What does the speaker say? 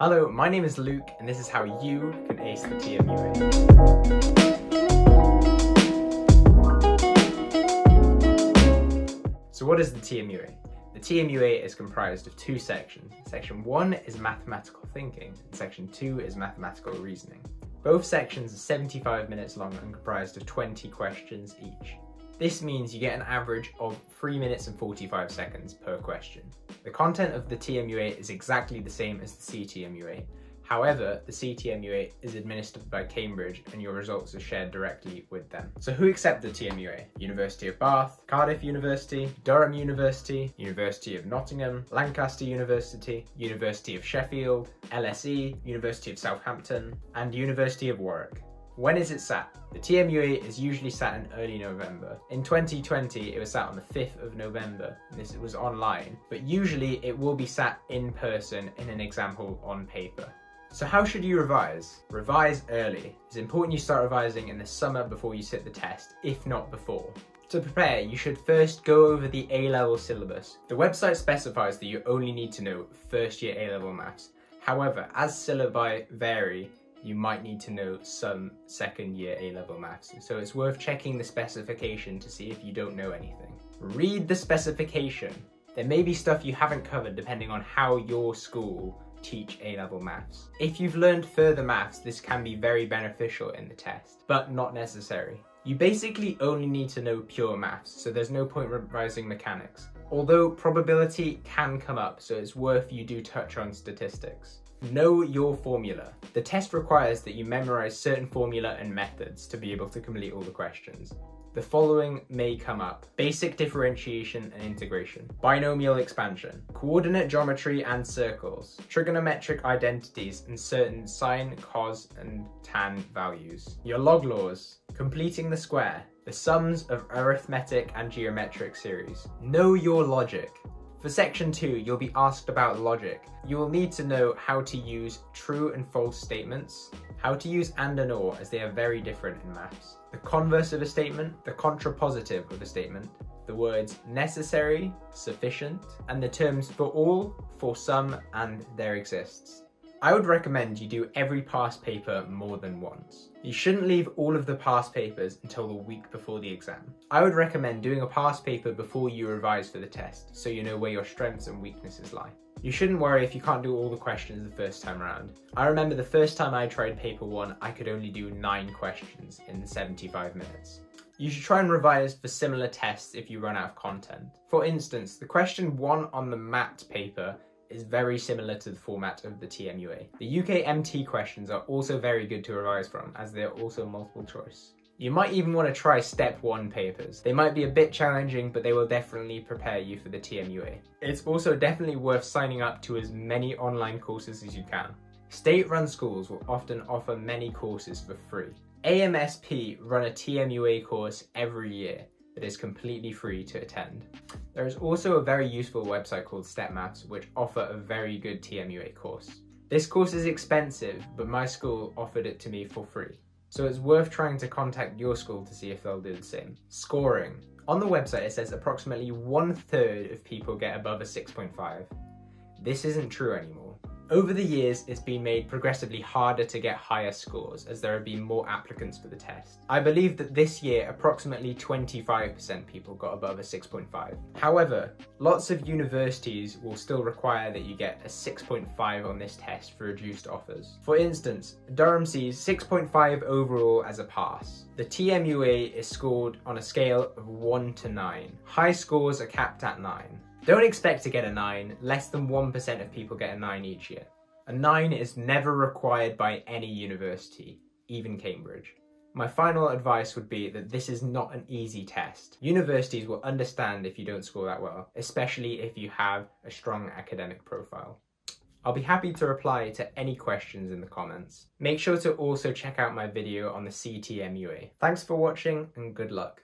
Hello, my name is Luke, and this is how you can ace the TMUA. So what is the TMUA? The TMUA is comprised of two sections. Section 1 is mathematical thinking, and section 2 is mathematical reasoning. Both sections are 75 minutes long and comprised of 20 questions each. This means you get an average of 3 minutes and 45 seconds per question. The content of the TMUA is exactly the same as the CTMUA. However, the CTMUA is administered by Cambridge and your results are shared directly with them. So who accept the TMUA? University of Bath, Cardiff University, Durham University, University of Nottingham, Lancaster University, University of Sheffield, LSE, University of Southampton, and University of Warwick. When is it sat? The TMUA is usually sat in early November. In 2020, it was sat on the 5th of November. This was online, but usually it will be sat in person in an example on paper. So how should you revise? Revise early. It's important you start revising in the summer before you sit the test, if not before. To prepare, you should first go over the A-level syllabus. The website specifies that you only need to know first year A-level maths. However, as syllabi vary, you might need to know some second year A-level maths. So it's worth checking the specification to see if you don't know anything. Read the specification. There may be stuff you haven't covered depending on how your school teach A-level maths. If you've learned further maths, this can be very beneficial in the test, but not necessary. You basically only need to know pure maths, so there's no point revising mechanics. Although probability can come up, so it's worth you do touch on statistics. Know your formula. The test requires that you memorize certain formula and methods to be able to complete all the questions. The following may come up. Basic differentiation and integration, binomial expansion, coordinate geometry and circles, trigonometric identities and certain sine, cos and tan values. Your log laws, completing the square, the sums of arithmetic and geometric series. Know your logic. For section 2, you'll be asked about logic. You will need to know how to use true and false statements, how to use and and or as they are very different in maths, the converse of a statement, the contrapositive of a statement, the words necessary, sufficient, and the terms for all, for some, and there exists. I would recommend you do every past paper more than once. You shouldn't leave all of the past papers until the week before the exam. I would recommend doing a past paper before you revise for the test, so you know where your strengths and weaknesses lie. You shouldn't worry if you can't do all the questions the first time around. I remember the first time I tried paper one, I could only do nine questions in 75 minutes. You should try and revise for similar tests if you run out of content. For instance, the question one on the MAT paper is very similar to the format of the TMUA. The UK MT questions are also very good to revise from as they're also multiple choice. You might even want to try step one papers. They might be a bit challenging, but they will definitely prepare you for the TMUA. It's also definitely worth signing up to as many online courses as you can. State-run schools will often offer many courses for free. AMSP run a TMUA course every year that is completely free to attend. There is also a very useful website called StepMaths which offer a very good TMUA course. This course is expensive, but my school offered it to me for free. So it's worth trying to contact your school to see if they'll do the same. Scoring. On the website it says approximately one third of people get above a 6.5. This isn't true anymore. Over the years, it's been made progressively harder to get higher scores as there have been more applicants for the test. I believe that this year, approximately 25% people got above a 6.5. However, lots of universities will still require that you get a 6.5 on this test for reduced offers. For instance, Durham sees 6.5 overall as a pass. The TMUA is scored on a scale of 1 to 9. High scores are capped at 9. Don't expect to get a 9, less than 1% of people get a 9 each year. A 9 is never required by any university, even Cambridge. My final advice would be that this is not an easy test. Universities will understand if you don't score that well, especially if you have a strong academic profile. I'll be happy to reply to any questions in the comments. Make sure to also check out my video on the CTMUA. Thanks for watching and good luck.